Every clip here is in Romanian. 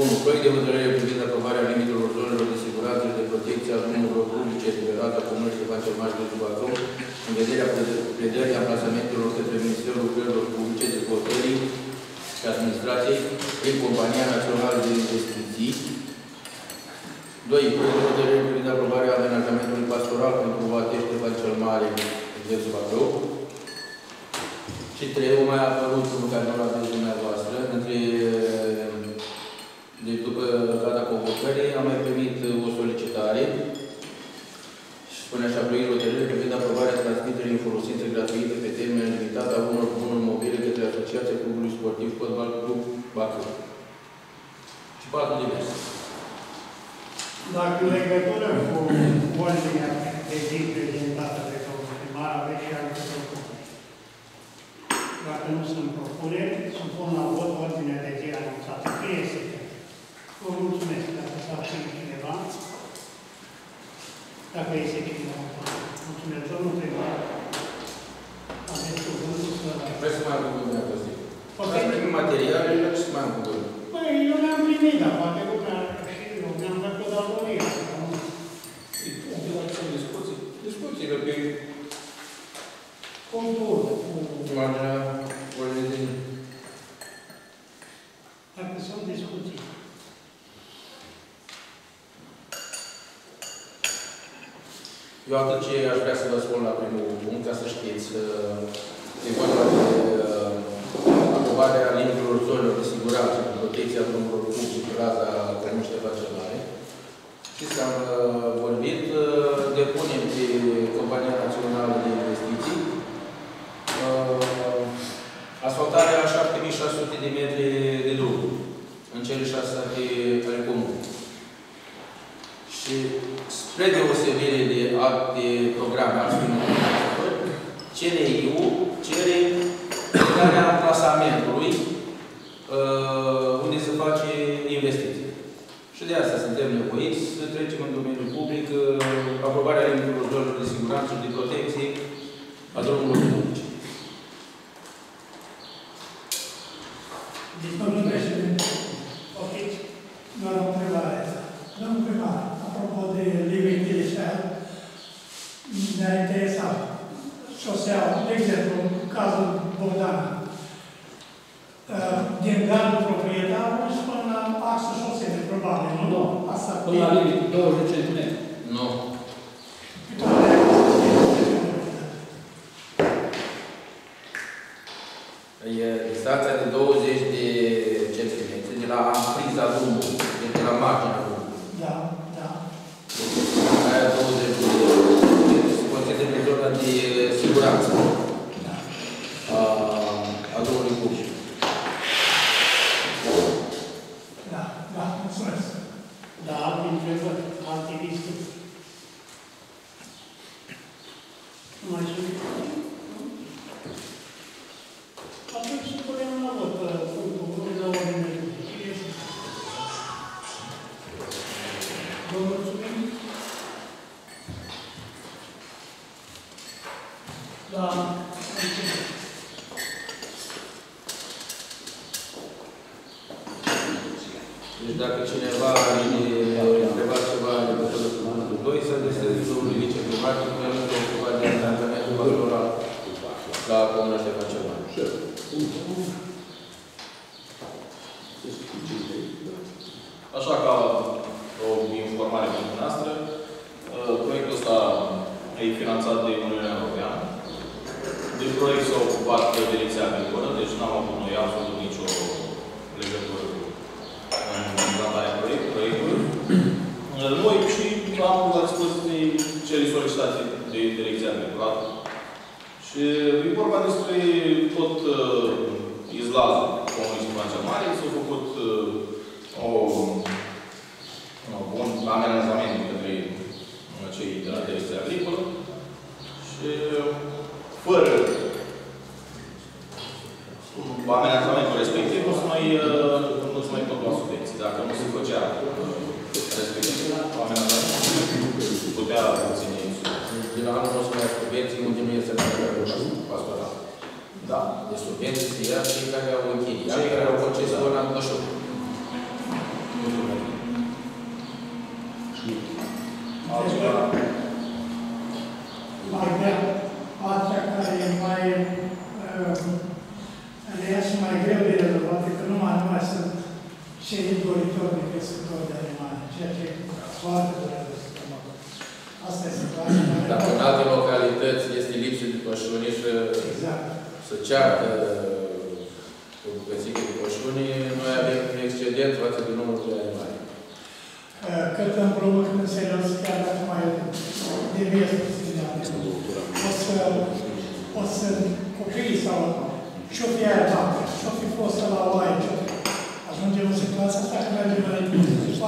1. Proiect de hotărâre privind aprobarea limitelor zonelor de siguranță și de protecție a drumurilor publice liberate a Comunei Ștefan cel Mare de Bacău, în vederea predării amplasamentelor către Ministerul Lucrărilor Publice, Dezvoltării și Administrației prin Compania Națională de Investiții. 2. Proiect de hotărâre privind aprobarea amenajamentului pastoral pentru UAT Ștefan cel Mare, județul Bacău. Și 3. O mai apărut un care nu l-aveți dumneavoastră, între deci, după data convocării, am mai primit o solicitare și spune așa, proiectul hotărâre privind aprobarea transmiterii în folosință gratuită pe termen limitat a unor bunuri mobile către Asociația Clubului Sportiv Fotbal Club Bacău. Și patru diverse. Dacă în legătură cu ordinea de zi prezentată de domnul primar, aveți și alte propuneri. Dacă nu sunt propuneri, supun la vot ordinea de zi anunțată. Cine este? Vă mulțumesc. Dacă s-a și cineva, dacă este cineva, mulțumesc. Domnul primar, aveți cuvântul să... Vreau să mai am cuvântul meu zi. Ok. Ați primit materialele și să mai am cuvântul. Păi, eu le-am primit, dar poate lumea și eu mi-am făcut datoria. Sunt discuții. Discuțiile pe Contur, cu marginea ordinii de zi. Dacă sunt discuții. Eu atât ce aș vrea să vă spun la primul punct, ca să știți, uh, e vorba de uh, aprobarea limitelor zonelor de siguranță și protecția drumurilor publice pe raza Comunei Ștefan cel Mare. Știți că am uh, vorbit, uh, depunem pe Compania Națională de Investiții uh, asfaltarea a 7600 de metri de drum în cele șase sate ale comunei. Și spre deosebire de alte programe al finanțători, CNI-ul cere darea amplasamentului uh, unde se face investiții. Și de asta suntem nevoiți să trecem în domeniul public uh, aprobarea limitelor zonelor de siguranță și de protecție a drumurilor publice. La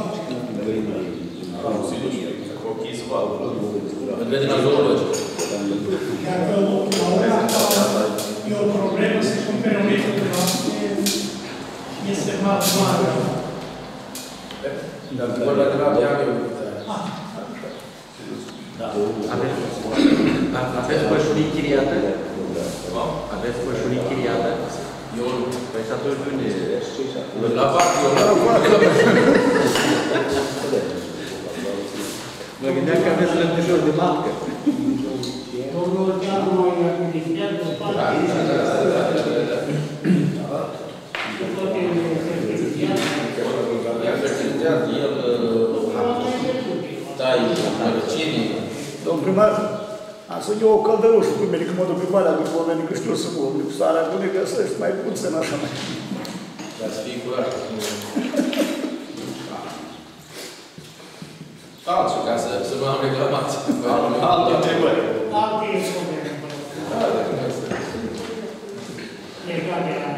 ora asta e o problemă să cumpere un litru de lapte, este mare, mare. Vorba de la Diane, uite. Ah, Aveți, aveți pășurii închiriate? Da? Aveți pășurii închiriate? Eu nu. Păi și atunci de unde e? La fac, eu la Mă gândeam că aveți lăntișori de matcă. domnul chiar mai administrează Da, parte da, da, da, da, da. și toate certificate. Iar fertilizează, el tai răcinii. Domnul primar, am să iau o căldărușă cu mine, că mă duc pe Valea după oameni, că știu să mă urc cu sarea, nu le găsesc mai puțin așa mai. Dar să fii curat. Altceva, ca să, să nu am reclamații. Alte întrebări. Alte probleme. Da, da, da, asta. Legate la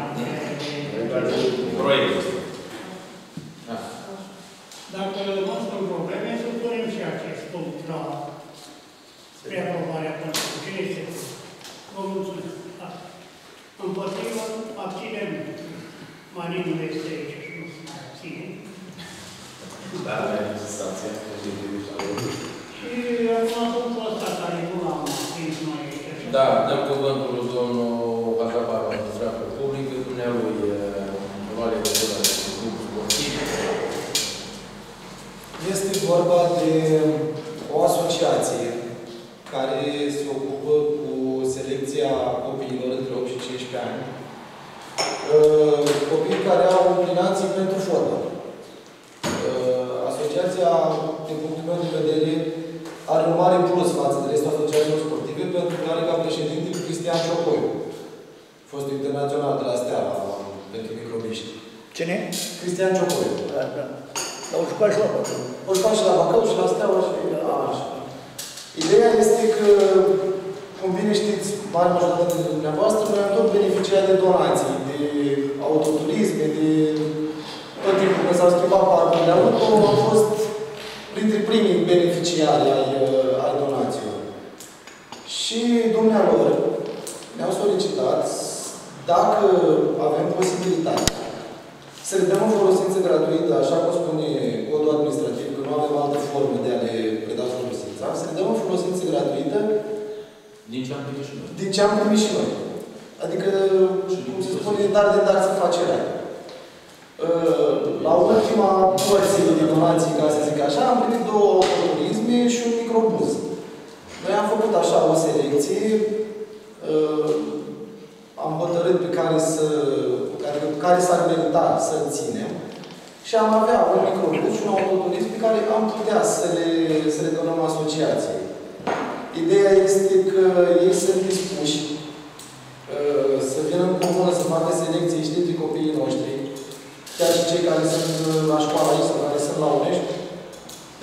Proiectul ăsta. Da. Dacă nu sunt probleme, să punem și acest punct la spre aprobarea pentru cine este. Vă mulțumesc. Da. Împotrivă, abținem. Marinul este aici și nu se mai abține. Da, da, legislația. Și acum punctul ăsta care nu l-am prins noi aici. așa. Da, dăm cuvântul lui domnul Hazabaru, administrator public, dumnealui luare de la club sportiv. Este vorba de o asociație care se ocupă cu selecția copiilor între 8 și 15 ani. Uh, Copii care au inclinații pentru fotbal. Uh, Asociația, din punctul meu de vedere, are un mare plus față de restul asociațiilor sportive pentru că are ca președinte pe Cristian Ciocoiu, fostul internațional de la Steaua pentru microbiști. Cine? Cristian Ciocoiu. Da, da. Dar o jucat și la Bacău. O jucat și la Bacău și la Steaua și la așa. Ideea este că, cum bine știți, mare majoritate dintre dumneavoastră, noi am tot beneficiat de donații, de autoturisme, de tot timpul când s-au schimbat parcurile auto, am fost printre primii beneficiari ai, uh, ai donațiilor. Și dumnealor ne-au solicitat dacă avem posibilitate să le dăm în folosință gratuită, așa cum spune codul administrativ, că nu avem altă formă de a le preda folosința, să le dăm în folosință gratuită Din ce am primit și noi. din ce am primit și noi. Adică, cum se spune, dar de dar se face rai. Uh, La ultima porție de donații, ca să zic așa, am primit două autoturisme și un microbuz. Noi am făcut așa o selecție, uh, am hotărât pe care să, care, care s-ar merita să-l ținem și am avea un microbus și un autoturism pe care am putea să le, să le donăm asociației. Ideea este că ei sunt dispuși uh, să vină în comună să facă selecție și dintre copiii noștri, chiar și cei care sunt uh, la școală aici sau care sunt la Unești,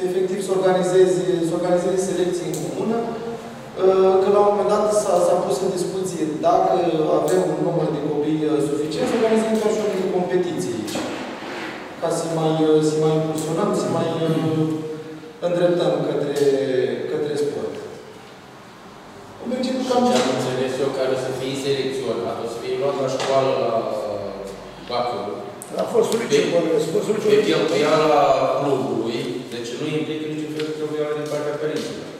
efectiv să organizeze, să organizeze selecții în comună, uh, că la un moment dat s-a, s-a pus în discuție dacă avem un număr de copii uh, suficient, să organizăm chiar și o mică competiție aici ca să mai, să mai impulsionăm, să mai uh, îndreptăm către, către sport. Obiectivul cam... Ce am înțeles eu, care să fie selecționat, o să fie luat la școală la uh, Bacău. A fost Uliciu, a fost Uliciu. Pe la clubului, deci nu implică niciun fel de cheltuială din partea părinților.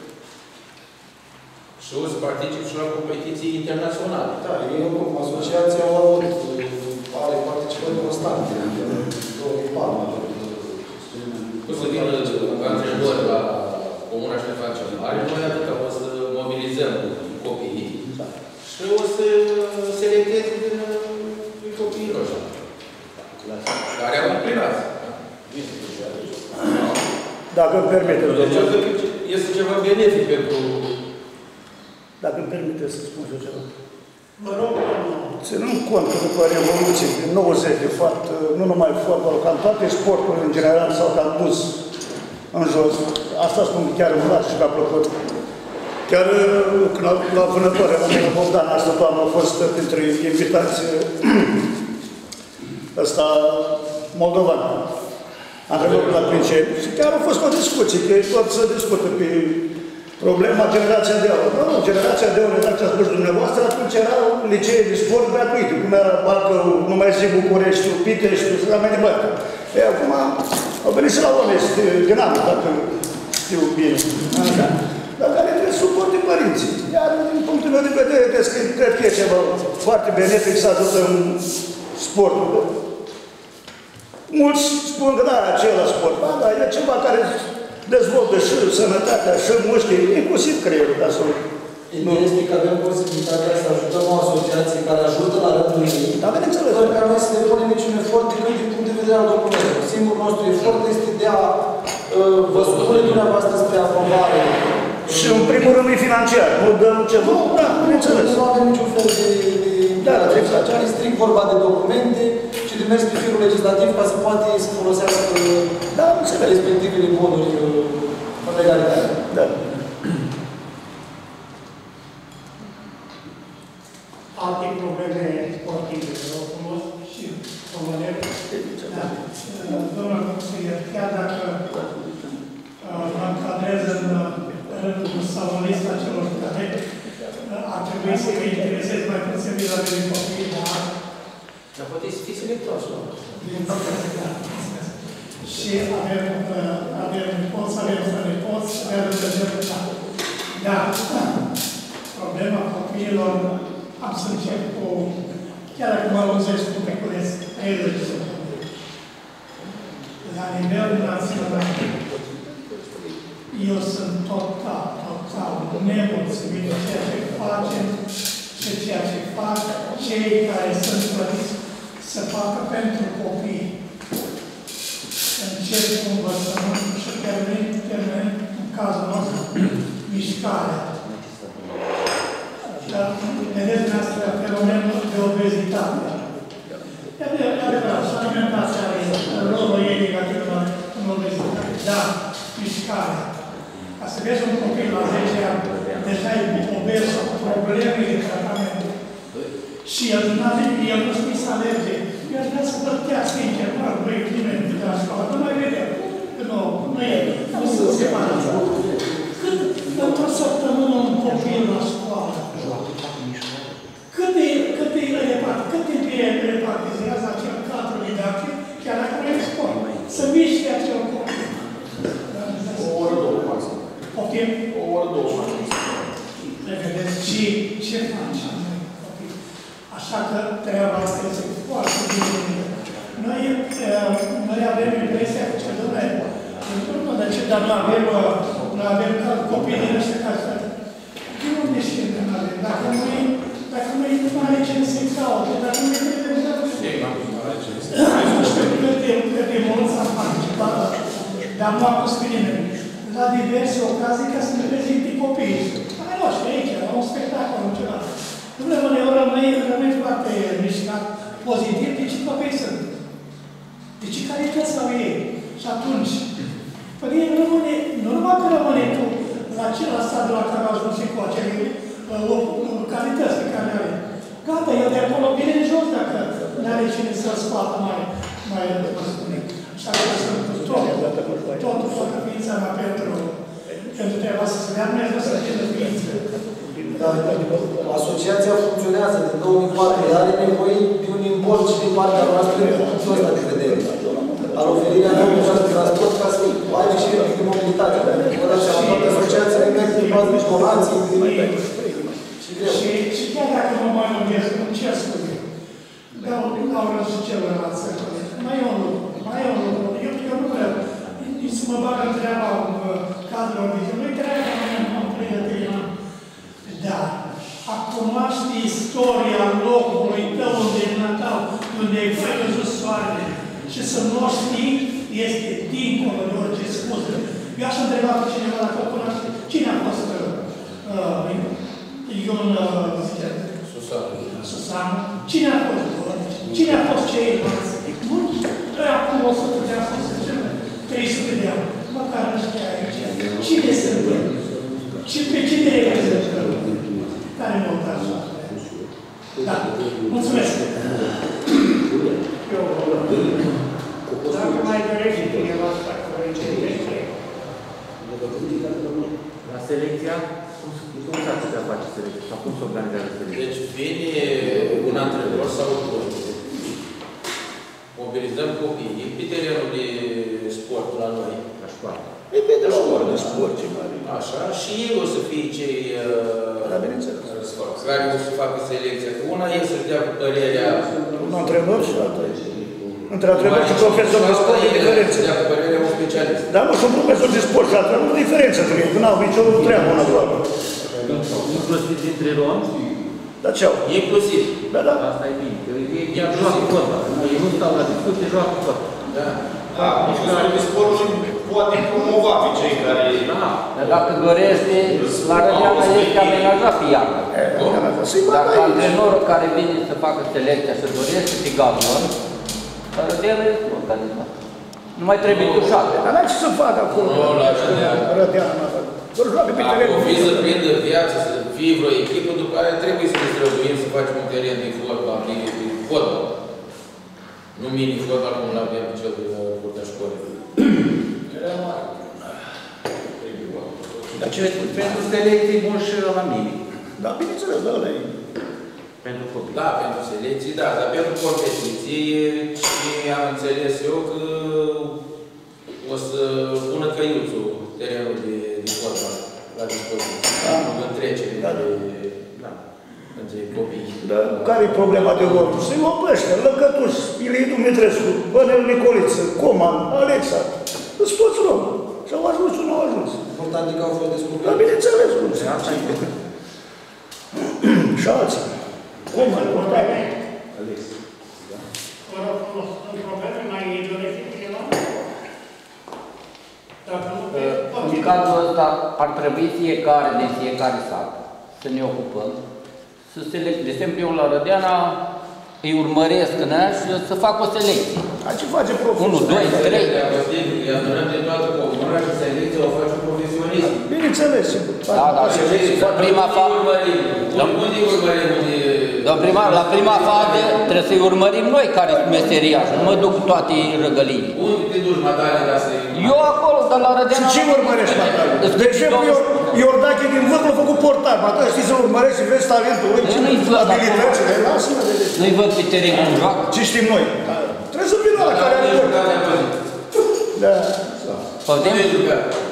Și o să particip și la competiții internaționale. Da, eu, asociația, au avut uh, are participări constante în 2004. O să vină antrenori la Comuna Ștefan cel Mare, noi atât o să mobilizăm copiii și o să selectez din din copiii noștri. Care au implicat. Dacă îmi permite, Deci domnule, asta este ceva benefic pentru dacă îmi permite să spun și eu ceva. Vă rog, domnul. Ținând cont că după Revoluție, din 90, de fapt, nu numai fotbalul, ca în toate sporturile în general s-au cam dus în jos. Asta spun chiar îmi place și mi-a plăcut. Chiar uh, când la, la vânătoare, la mine Bogdan, asta toamnă, a fost printre invitați ăsta moldovan, antrenorul la Princep. Și chiar a fost o discuție, că ei tot se discută pe problema generația de aur. Nu, nu, generația de aur, dacă ați spus dumneavoastră, atunci erau licee de sport gratuite, cum era Bacău, nu mai zic București, Pitești, să mai departe. E, acum au venit și la Onest, Dinamo, dacă știu bine. Așa. Dar care trebuie să suporte părinții. Iar din punctul meu de vedere, cred că, cred că e ceva foarte benefic să ajutăm sportul. Mulți spun că da, acela sport, ba, da, e ceva care dezvoltă și sănătatea, și mușchii, inclusiv creierul, ca să Ideea este că avem posibilitatea să ajutăm o asociație care ajută la rândul ei, Da, bineînțeles. fără ca noi să depunem niciun efort decât din punct de vedere al documentului. Singurul nostru efort este de a uh, vă supune dumneavoastră spre aprobare. Și în primul rând e financiar, nu dăm ceva, da, bineînțeles. Nu avem niciun fel de... de Da, de exact. E strict vorba de documente și de mers pe firul legislativ ca să poate să folosească Da, înțeles. respectivele bonuri uh, în legalitate. Da. alte probleme sportive, vă rog frumos, și românesc. Da. Domnul consilier, chiar dacă uh, mă încadrez în uh, rândul sau în lista celor care uh, ar trebui să mă interesez mai puțin vis-a-vis de copii, dar Dar poate să fii selectați, nu? din păcate, da. Și avem, uh, avem poți, avem nepoți, avem de da. Dar problema copiilor, am să încep cu, chiar dacă mă lungesc cu peculeț, 30 de secunde. La nivel național, eu sunt total, total nemulțumit de ceea ce facem și ceea ce fac cei care sunt plătiți să facă pentru copii. Încep cu învățământul și termin, termin, în cazul nostru, mișcarea. Dar vedeți dumneavoastră fenomenul de obezitate. E adevărat, și alimentația are rolul ei negativ în în obezitate. Dar, mișcarea. Ca să vezi un copil la 10 ani, deja e obez sau probleme de tratament. Și el nu are, el nu știe să alerge. Eu aș vrea să plătească interval, băi, nimeni de la școală. Nu mai vedem. Nu, nu e, nu se separă. Cât, într-o săptămână un copil la școală, cât de, cât de repart, cât timp e repartizează acel cadru didactic, chiar dacă nu e sport, să miște acel copil. O oră, două, maxim. Poftim? O oră, două, maxim. Ne vedeți ce, ce facem noi copii. Așa că treaba asta este foarte bine. Noi, eh, noi avem impresia că ce domnule, nu de ce, dar nu avem, eh, nu avem copii din ăștia care să... De unde știm că nu avem? Dacă noi, dacă noi nu are cine să-i caute, dacă noi nu vedem, dacă nu știu cât de, cât de mult s-a participat, dar nu a pus pe nimeni. La diverse ocazii ca să ne prezinte copiii. Ai noștri aici, la un spectacol, un ceva. Dumnezeu, uneori rămâi, rămâi foarte mișcat, pozitiv, de ce copii sunt? De ce calități au ei? Și atunci, păi el rămâne, nu numai că rămâne tu la acela stadiu la care a ajuns cu acele uh, uh, calități pe care le are. Gata, el de acolo vine în jos dacă nu are cine să-l scoată mai, mai, cum spune. Și așa sunt tot, totul, toată ființa mea pentru, pentru treaba să se dea Dumnezeu să fie ființă. Dar asociația funcționează din 2004, ea are nevoie de un import și din partea noastră din punctul ăsta de vedere. Al oferirea de un de transport ca să aibă și de mobilitate. Vă dați ții Mai dai de cu spray, mai. și greu. Și, și chiar dacă mă mai lungesc, îmi cer scuze. Dau, dau răsul celălalt să Mai e un lucru, mai e un lucru. Eu, eu nu vreau nici să mă bag în treaba uh, cadrelor de Nu-i treaba mea, am pregătit. am. Dar, aș cunoaște istoria locului tău unde e natal, unde ai văzut soarele, și să nu o știi, este dincolo de orice scuză. Eu aș întreba pe cineva dacă o cunoaște. Cine a fost uh, Ion uh, Susanu. Susanu? Cine a fost George? Cine a fost ceilalți? Mulți. Noi acum 100 de ani, 100 de ani, 300 de ani. Măcar nu știa aici. Cine sunt ei? Și pe cine reprezintă? Care montaj? Da. Mulțumesc. Eu Dacă mai dorește cineva să facă o intervenție, La selecția, cum, se- cum s-ar putea face selecția? Sau cum se organizează selecția? Deci vine un antrenor sau doi. Mobilizăm copiii pe terenul de sport la noi. La școală. E pe de la oră de sport, ce mare. Așa, și ei o să fie cei Da, uh, bineînțeles. care o să facă selecția. Una e să-și dea cu părerea Un antrenor și alta e. Între antrenor și profesor de sport e diferență. Să dea cu părerea un specialist. Dar nu sunt profesor de sport și antrenor, nu e diferență între ei, că n-au nicio treabă una cu alta. Inclusiv dintre romi, Dar ce au? Inclusiv. Da, da. asta e bine. Că Ei ei joacă fotbal. Ei nu stau la discuție, joacă fotbal. Da. Da, Ministerul de Sportul poate promova pe cei care... Da. Dar dacă dorește, la Rădeana este amenajat pe iarnă. Să-i mai Dacă dai. antrenorul care vine să facă selecția să dorește pe gazon, la Rădeana este organizat. Nu mai trebuie tușate. Dar n-ai ce să facă acolo. Nu, la Rădeana. Rădeana, n-a făcut. Vor joacă pe Dacă teren. o fi să prindă viață, să fie vreo echipă, după aia trebuie să ne străduim să facem un teren de fotbal, de, de fotbal. Nu mini fotbal cum l-avem pe cel de la curtea școlii. Dar ce pentru selecții bun și la mine. Da, bineînțeles, da, ăla e. Pentru copii. Da, pentru selecții, da, dar pentru competiții, și am înțeles eu că o să pună căiuțul terenul de, de fotbal la dispoziție. Da. În trecere Da. între, Da. între copii. Dar care e problema de lor? Să-i oprește, Lăcătuș, Ilie Dumitrescu, Bănel Nicoliță, Coman, Alexa. Îți toți rom. Și au ajuns și nu au ajuns. Important e că au fost Dar descoperite. bineînțeles, cum se Asta e bine. Și alții. Coman, probleme? Alex. Vă rog frumos, în probleme mai dorește cineva? Dacă nu, În continuăm. cazul ăsta ar trebui fiecare din fiecare sat să ne ocupăm, să selec... De exemplu, eu la Rădeana îi urmăresc în aia și să fac o selecție. Dar ce face proful? 1, 2, 3. Îi adunăm de toată comuna și selecția o face profesionist. Bineînțeles, sigur. Da, da. Prima fa- Da. Unde urmărim? Unde... Dar prima, la prima fază trebuie să-i urmărim noi care sunt meseriași, nu mă duc cu toate răgălii. Unde te duci, Matale, ca să... Eu acolo, de la Și Rădeana... ce urmărești, Matale? Îți De spun exemplu, două- Ior- Iordache din vârf a făcut portar. Matale, știi să urmărești și vezi talentul lui, Eu ce nu-i văd abilitățile, lasă-mă de de- Nu-i văd pe teren cum joacă. Ce știm noi? Trebuie să vină la care are loc. Da. Pădem?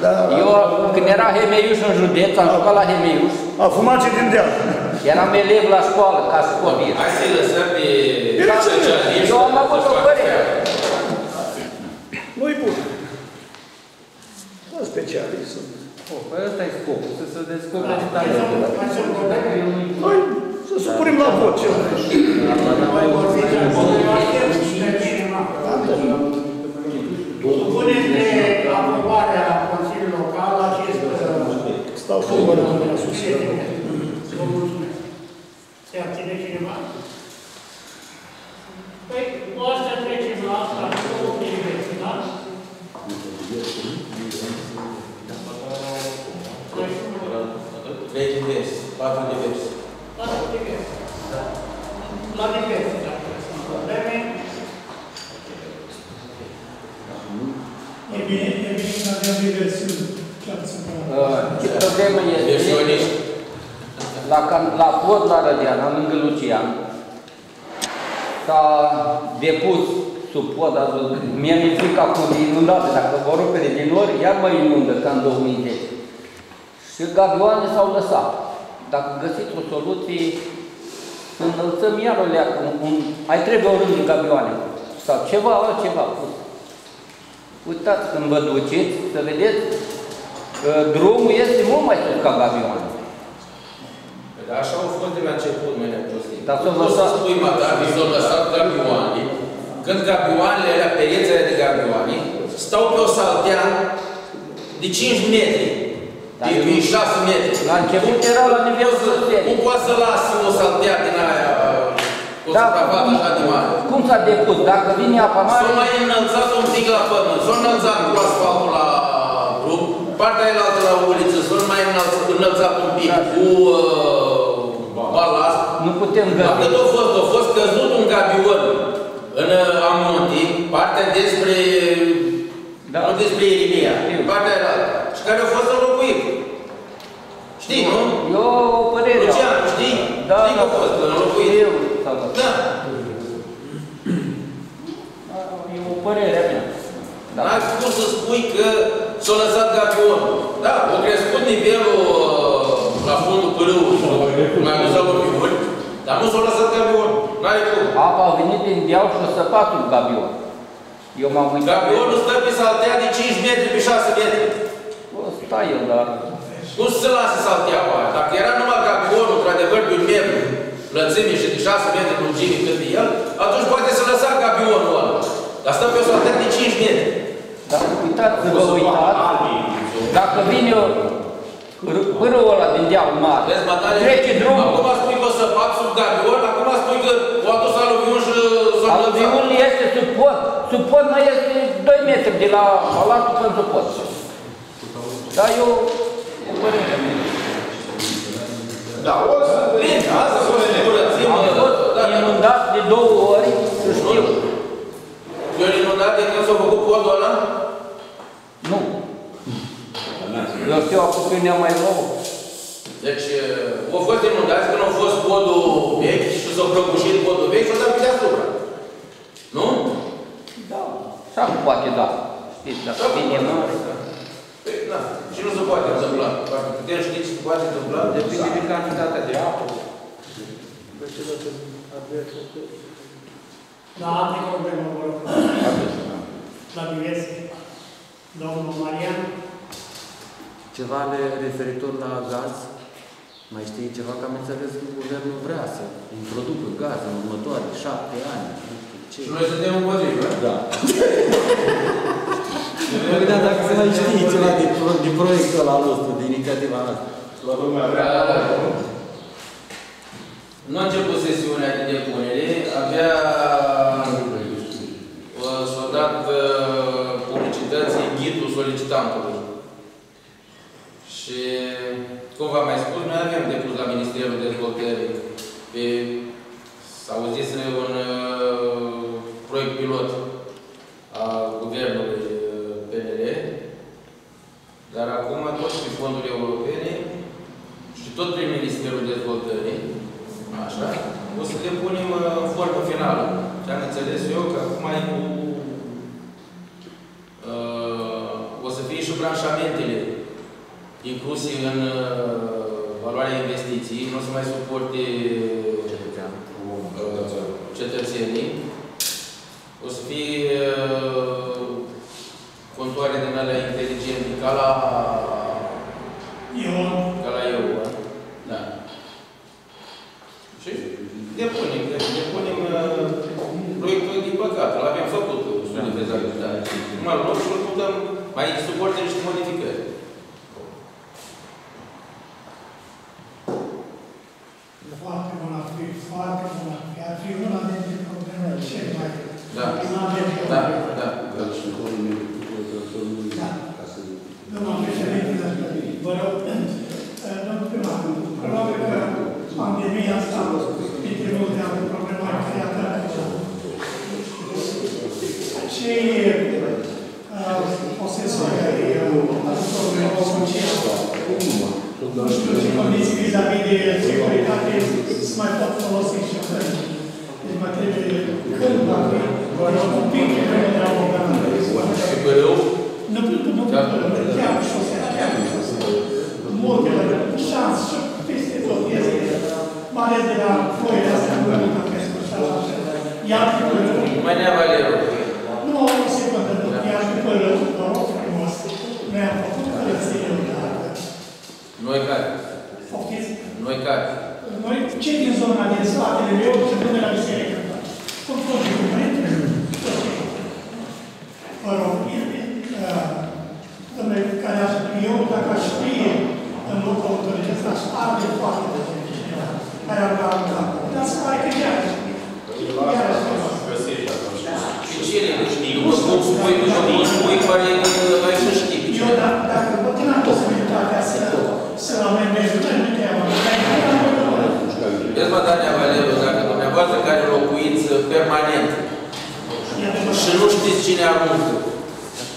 Da. Eu, când era Hemeiuș în județ, am jucat la Hemeiuș, A fumat ce din deal. Eram elev la școală, ca să copil. Hai să-i lăsăm pe... Bineînțeles. Eu am avut o părere. Nu-i bun. Da, specialist sunt. Oh, păi ăsta e scopul, să se descopere talentul. Mai sunt probleme? Noi să supunem la vot ce vrei. Voi vorbiți în continuare, suntem cineva. Supuneți de aprobarea Consiliului Local acest uh, Stau să vă rămân la sus. Vă mulțumesc. Se abține cineva? Păi, cu asta trecem la asta, cu o diverse, da? Trei diverse, patru diverse. La diverse. La diverse, dacă sunt probleme. E bine, e bine că avem diversiuni. Să Ce problemă este? Versioniști. La, can- la pod la Rădeana, lângă Lucian, s-a depus sub pod, a zis, mie mi-e frică acum de inundate, dacă vor rupe de din ori, iar mă inundă ca în 2010. Și și gavioane s-au lăsat. Dacă găsiți o soluție, să înălțăm iar o leacă, un, un, mai trebuie o rând de gavioane. Sau ceva, altceva pus. Uitați când vă duceți, să vedeți că drumul este mult mai sus ca gavioane. Păi, Dar așa au fost de la început, mai neprostit. Dar s-au Poți să lăsat- spui, mă, dar mi s-au lăsat gabioane, când gabioanele alea, perețele de gabioane, stau pe o saltea de 5 metri, Dar de, eu de nu- 6 metri. La început erau la nivelul Cum sălterii. poți să lasi o saltea din aia, cu o Da. suprafață așa de mare? Cum s-a depus? Dacă vine apa mare, S-a mai înălțat un pic la pământ, s-a înălțat cu asfaltul la drum, partea elaltă la uliță, s-a mai înălțat, înălțat un pic cu uh, balast. nu putem Atât găsi. a fost, a fost căzut un gabion în uh, Amonti, partea despre, Da. nu despre Irimia, Știu. partea elaltă, și care a fost înlocuit. Știi, nu? Eu o părere am. Lucian, știi? Da, știi că da. a fost înlocuit. Eu, sau da. Da. E o părere a mea. Da. N-ai cum să spui că s-a lăsat gabionul. Da, a crescut nivelul uh, la fundul pârâului, mai mult la fiuri, dar nu s-a lăsat gabionul. N-are cum. Apa a venit din deal și a săpat un gabion. Eu m-am uitat. Gabionul stă pe saltea de 5 metri, pe 6 metri. O, stai el, dar... Cum să se lasă salteaua aia? Dacă era numai gabionul, într-adevăr, de un metru lățime și de 6 metri lungime cât de el, atunci poate să lăsa gabionul ăla. Dar stă pe o saltea de 5 metri. Dar uitați să vă uitați, dacă vine o, r- pârâul ăla din deal mare, Vezi, Matale? trece drumul, Acum spui că o să fac sub gabion, acum spui că o adus aluviun și s-a aluviul este sub pod. Sub pod mai este 2 metri de la palatul până sub pod. Dar eu, o părere mea. Da, o să... Bine, asta o să curățim. Am fost Da, da. inundat de două ori, să știu. Eu inundat de când s-a făcut podul ăla? Nu. Eu știu acum că ne mai nou. Deci, au fost inundați când a fost podul vechi și s-a prăbușit podul vechi și o dat pe deasupra. Nu? Da. Și acum poate da. Știți, dacă vine mare. Păi, da. Și nu se poate întâmpla. Dacă putem ști ce se poate întâmpla, Depinde de cantitatea de apă. La alte probleme, vă rog. La diverse. Domnul Marian, Ceva le- referitor la gaz, mai știi ceva? Că am înțeles că guvernul vrea să introducă gaz în următoarele șapte ani. Nu știu ce. și noi suntem împotrivă. Da. Mă gândeam dacă se mai știe ceva din, pro- din proiectul ăla nostru, din inițiativa noastră. Nu a început sesiunea de depunere, avea uh, s-a dat uh, publicității ghidul solicitantului. Și, cum v-am mai spus, noi avem depus la Ministerul Dezvoltării. Pe, s-a auzit un uh, proiect pilot a Guvernului uh, PNL, dar acum tot pe fonduri europene și tot prin Ministerul Dezvoltării, așa, o să le punem uh, în formă finală. Ce am înțeles eu, că acum e cu... Uh, o să fie și branșamentele incluse în uh, valoarea investiției, nu o să mai suporte uh, cetățenii. O să fie uh, contoare din alea inteligente, ca la eu ca la eu, da. Și depunem, depunem uh, proiectul din păcat, îl avem făcut studiul de fezabilitate. Numai îl luăm și îl putem mai suporte niște modificări. foarte bun ar fi, foarte bun ar fi. Ar fi una dintre problemele cele mai Da. importante. Da, da. Da. Domnul președinte, vă rog, eh, domnul primar, probabil că pandemia asta, dintre multe alte probleme, a creat cei uh, posesori ai uh, ajutorului social. Nu știu ce condiții vis-a-vis de securitate să mai pot folosi și atunci. Deci mă trebuie când va fi, vă rog, un pic de vreme de la Bogdan. Și pe rău, Nu, nu, nu, Da. chiar pe șosea, chiar pe șosea. Multe mai ales de la foile astea cu mică pescuța. Iar după rău... Mai ne-a Valero. Nu, o secundă, iar după rău, vă rog frumos, noi am făcut curățenie lunară. Noi care? Poftiți? Noi care? Noi, cei din zona din spatele meu și până la biserică. Cum tot și cum Vă rog, domnule, care aș, eu, dacă aș știe în locul autorității, aș arde foarte de care ar avea un cap. Dar se pare că chiar Iar aș Și cine? După cum spui, după cum spui, pare că ai să știi. Eu, dacă, dacă vă țin posibilitatea să, să-l amendez, nu ne cheamă. Vezi, mă, Dania Valero, dacă dumneavoastră care locuiți permanent și nu știți cine aruncă,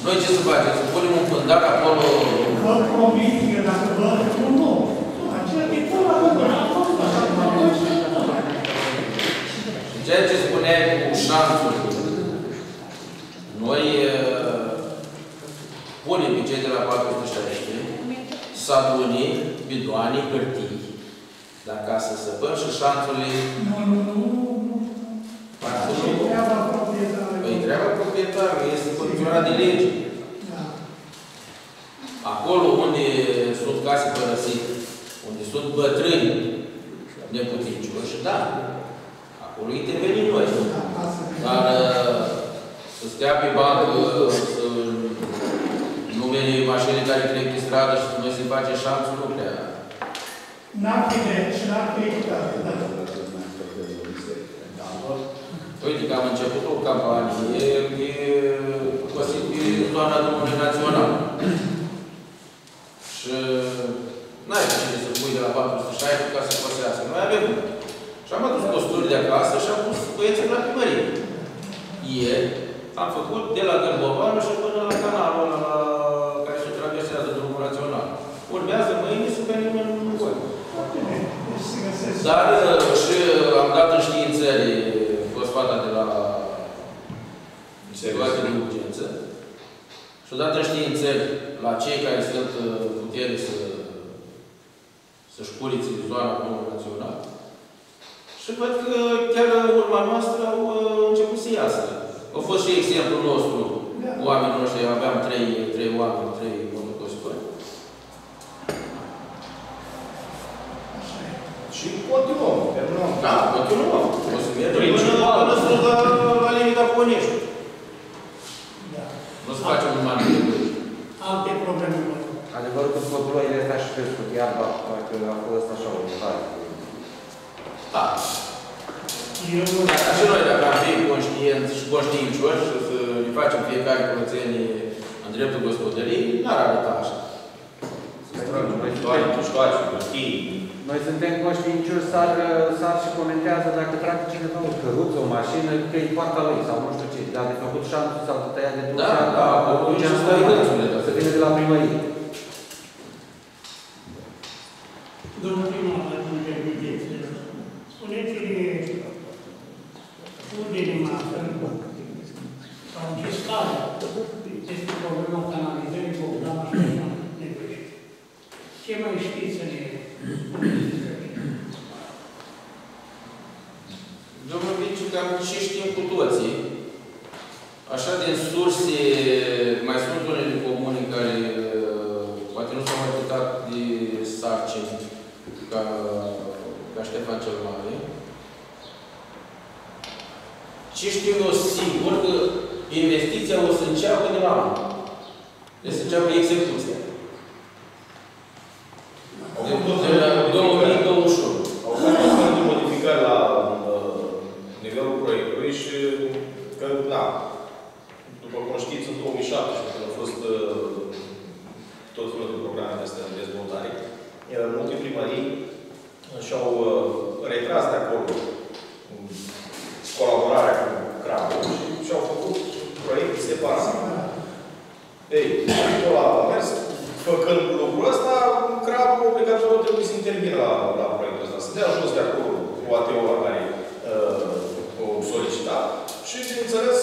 noi ce să facem? Să punem un fundar acolo? Vă promit că dacă vă nu, nu. Aceea e până la urmă, la Ceea ce spuneai cu șanțul, noi uh, punem pe cei de la 416 sabuni, bidoane, hârtii, la ca să săpăm și șanțurile Nu, nu, nu, nu. Parcă Și nu. treaba proprietarului. Păi treaba proprietarului este condiționat de lege. Da. Acolo unde sunt case părăsite, unde sunt bătrâni neputincioși, da, acolo intervenim noi. Dar uh, să stea pe bancă, să numere mașini care trec pe stradă și să noi să-i face șanțul, nu prea. N-ar fi drept și n-ar fi echitate, da. Uite că am început o campanie, e cosit pe zona drumului național. Și n-ai pe cine să pui de la 460 ca să păsească. Noi avem. Și am adus costuri de acasă și am pus băieții la primărie. Ieri am făcut de la Gârbovană și până la canalul ăla la care se traversează drumul național. Urmează mâine să venim în voi. Deci se găsesc. Dar uh, și am dat în științări fosfata de la situație de urgență și am dat în științări la cei care sunt uh, putere să să-și curițe zona Bunului Național. Și văd că chiar în urma noastră au uh, început să iasă. A fost și exemplul nostru. Oamenii noștri, aveam trei, trei oameni, trei motocositori. Și continuăm, terminăm. Da, continuăm. O să mergem Principal. până sus la, la limita Conești. Da. Nu o să facem numai de Alte probleme vă rog. Adevărul că după ploile astea și crescut iarba, parcă a fost așa o mutare. Da. Eu, Dacă și noi, dacă am fi conștienți și conștiincioși și să ne facem fiecare curățenie în dreptul gospodăriei, n-ar arăta așa. Doar muștoaci, hârtii. Noi suntem conștiincioși, sar, sar și comentează dacă trage cineva o căruță, o mașină, că e partea lui sau nu știu ce, dar de făcut șanțul sau de tăiat de Da, ducea, da, o acolo ducea și în stai stările, dânsurile, da. Să vină de la primărie. domnul primar, dacă îmi permiteți, spuneți-mi unde ne aflăm sau în ce stare este problema canalizării Bogdana și așa Nevești. Ce mai știți să ne spuneți despre mine? Domnul Viciu, cam ce știm cu toții. Așa, din surse, mai sunt unele comune care uh, poate nu s-au mai putat de sarcini ca, ca Ștefan cel Mare. Ce știu eu sigur că investiția o să înceapă de la anul. Deci să înceapă execuția. De, de la 2021. Au fost o fel de modificări la uh, nivelul proiectului și că, da, după cum știți, în 2017, când au fost uh, tot felul de programe de astea de dezvoltare, uh, multe primării și-au uh, retras de acolo um, colaborarea cu Crabul și și-au făcut proiecte separate. Ei, acolo a mers, făcând lucrul ăsta, crabul obligatoriu trebuie să intervină la, la proiectul ăsta. Să dea jos de acolo cu ATO-ul care uh, o solicita și, bineînțeles,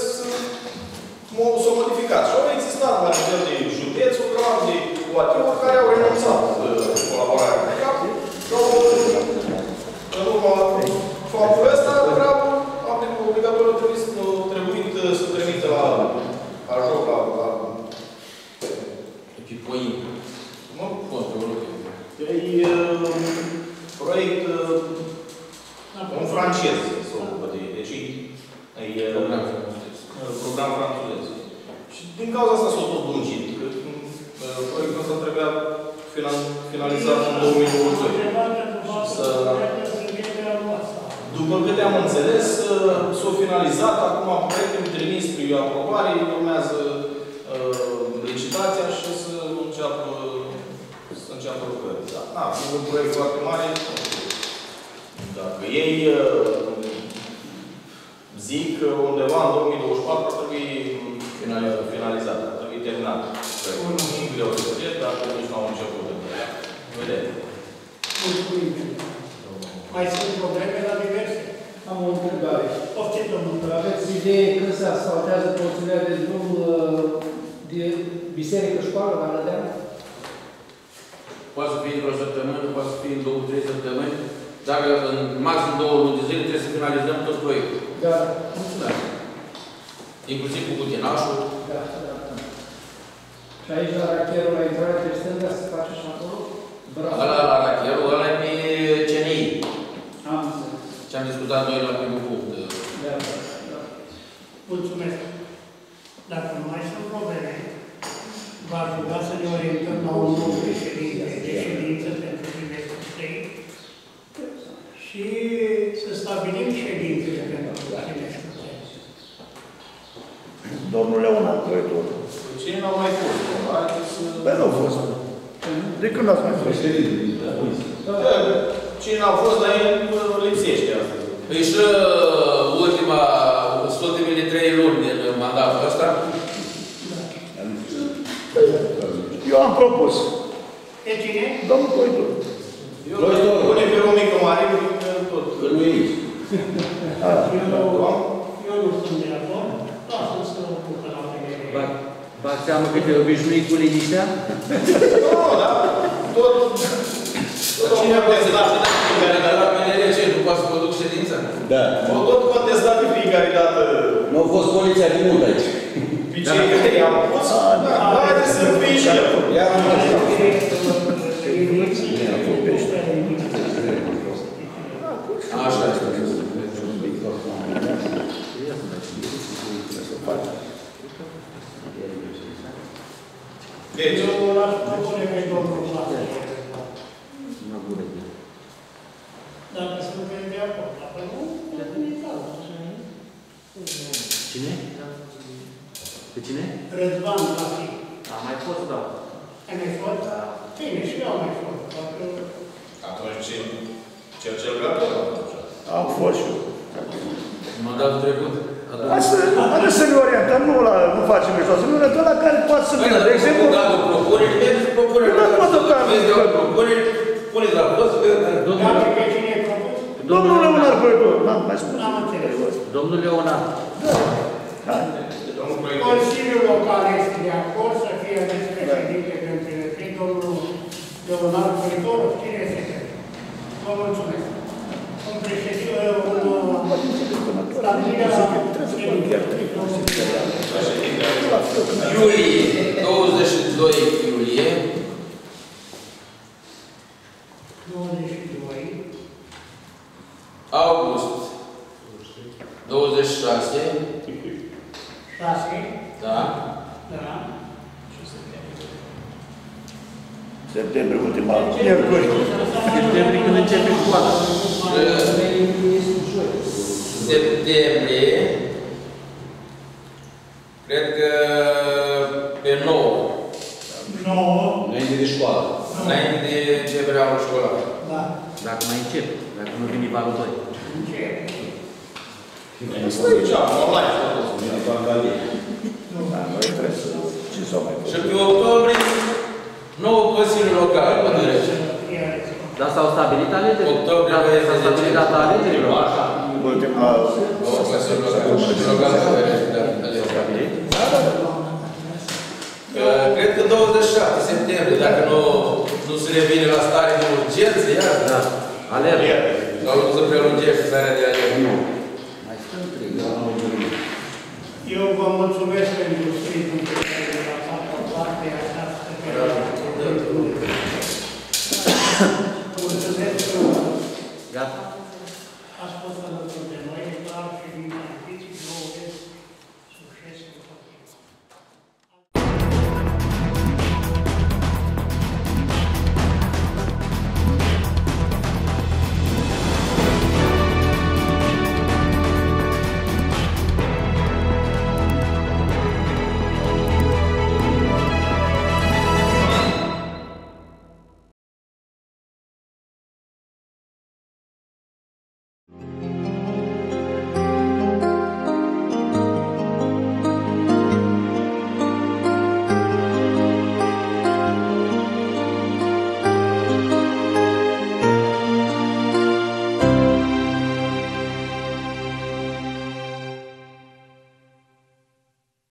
mo- s-a modificat. Și au existat la nivel de județ o grămadă de ATO-uri care au renunțat uh, colaborarea cu crabul și au în urma faptul ăsta, crabul obligatoriu trebuie să trebuit uh, E uh, proiect uh, în francez, să ocupă de Deci e uh, Program. program francez. Și din cauza asta s-a tot lungit. că, uh, Proiectul ăsta trebuia finan- finalizat în 2022. După câte am înțeles, uh, s-a finalizat, acum proiectul trimis prin aprobare, urmează uh, licitația și să înceapă, să înceapă lucrările. Da, na, e un proiect foarte mare. Dacă ei uh, zic că undeva în 2024 ar trebui finalizat, finalizat ar trebui terminat. proiectul. E greu să cred, dar nici nu au început încă. Vedem. Mulțumim. Mai sunt probleme la diverse? Am o întrebare. Poftim, domnul. Aveți idee când se asfaltează porțiunea de drum uh, de biserică școală la Rădean? Poate să fie într-o săptămână, poate să fie în două, trei săptămâni. Dacă în maxim două luni de zile trebuie să finalizăm tot proiectul. Da. Da. Inclusiv cu cutinașul. Da, da. Și aici la rachierul la intrare pe stânga se face și acolo? Bravo. Ăla la rachierul, ăla e pe CNI. Am înțeles. Ce am discutat noi la primul punct. Da, da, da. Mulțumesc. Dacă nu mai sunt probleme, v-aș ruga să ne orientăm la un nou președinte de ședință pentru trimestrul 3 și să stabilim ședințele pentru trimestrul 3. Domnul Leonard, proiectul. Cine n-au mai fost? Haideți să... Păi nu a fost. De când ați mai fost? Da, Cine n-au fost, dar el uh, lipsește astăzi. Păi și uh, ultima, sunt ultimele trei luni din mandatul ăsta. Eu am propus. Pe cine? Domnul Coitur. Eu pune pe o mică mare, că tot. Că nu e aici. Eu, eu nu sunt de acord. Lasă să ocupă la PNL. Bag, bag seama că te obișnuit cu liniștea? Nu, da. Tot. Tot Cine a contestat. contestat? Care de la PNL ce? Nu poate să conduc ședința? Da. Au tot contestat de fiecare dată Nu a fost poliția din mult aici. pe cei care i-au pus. Da, haideți să fie și el. Iar am Așa este. Deci, Eu l-aș propune pe domnul Vlad. Dacă suntem de acord. Dacă nu, nu e cazul. Cine? Pe cine? Răzvan la fi. A mai fost, da. Ai mai fost? Bine, și eu am mai fost. Dacă atunci, cel cel gata. Am fost și eu. Mandatul trecut. Hai să, haideți să ne orientăm, nu, la, nu facem mișto, să ne orientăm la care poate să vină. De exemplu, Dacă o propunere, mergeți propunere. Eu nu pot să fac. Vezi de o propunere, puneți la post, că... Dacă pe cine e propus, domnul Leonard Coitur, n-am mai spus. n-am înțeles. Domnul Leonard. Hai. Domnul proiect. Consiliul Local este de acord să fie ales președinte pentru între domnul Leonard Coitorul, cine este? Vă mulțumesc. Un președinte, un stabilirea Iulie, 22 iulie, mâine la stare de urgență, iar? Da. Alertă. Sau nu se prelungește starea de alertă. Nu. Mai sunt trei. Da, eu vă mulțumesc pentru sprijinul pe care l-ați acordat pe această perioadă. Da, da, mulțumesc. Gata.